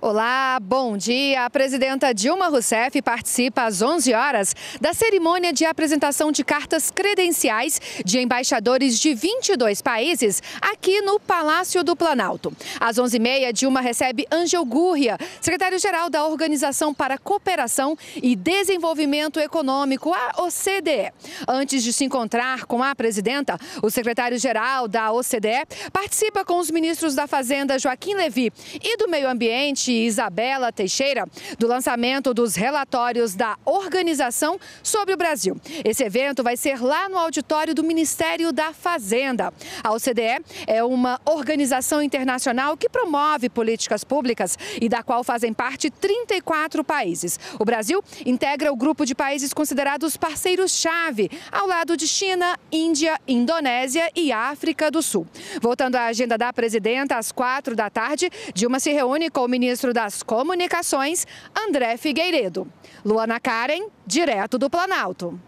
Olá, bom dia. A presidenta Dilma Rousseff participa às 11 horas da cerimônia de apresentação de cartas credenciais de embaixadores de 22 países aqui no Palácio do Planalto. Às 11h30, Dilma recebe Angel Gurria, secretário-geral da Organização para Cooperação e Desenvolvimento Econômico, a OCDE. Antes de se encontrar com a presidenta, o secretário-geral da OCDE participa com os ministros da Fazenda Joaquim Levi e do Meio Ambiente Isabela Teixeira do lançamento dos relatórios da organização sobre o Brasil. Esse evento vai ser lá no auditório do Ministério da Fazenda. A OCDE é uma organização internacional que promove políticas públicas e da qual fazem parte 34 países. O Brasil integra o grupo de países considerados parceiros-chave, ao lado de China, Índia, Indonésia e África do Sul. Voltando à agenda da presidenta, às quatro da tarde, Dilma se reúne com o ministro ministro das Comunicações, André Figueiredo. Luana Karen, direto do Planalto.